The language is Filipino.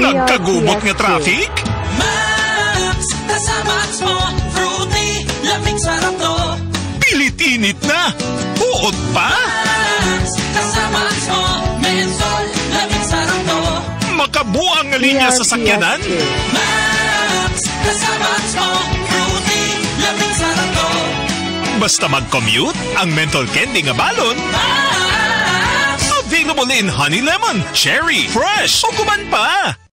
Nagkagubot nga traffic? Max, kasama mo, fruity, lamig sarap to. Pilit-init na! Buot pa! Max, kasama mo, menthol, lamig sarap to. Makabuang nga linya sa sakyanan? Max, kasama mo, fruity, lamig sarap to. Basta mag-commute, ang mental candy nga balon, Max, available in honey lemon, cherry, fresh, o kuman pa!